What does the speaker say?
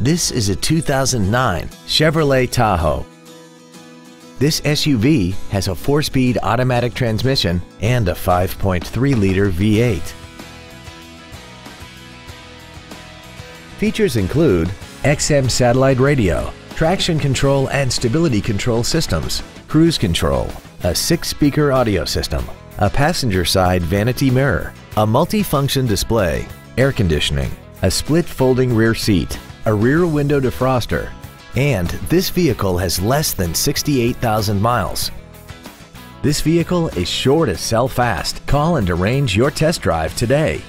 This is a 2009 Chevrolet Tahoe. This SUV has a four-speed automatic transmission and a 5.3-liter V8. Features include XM satellite radio, traction control and stability control systems, cruise control, a six-speaker audio system, a passenger side vanity mirror, a multi-function display, air conditioning, a split folding rear seat, a rear window defroster, and this vehicle has less than 68,000 miles. This vehicle is sure to sell fast. Call and arrange your test drive today.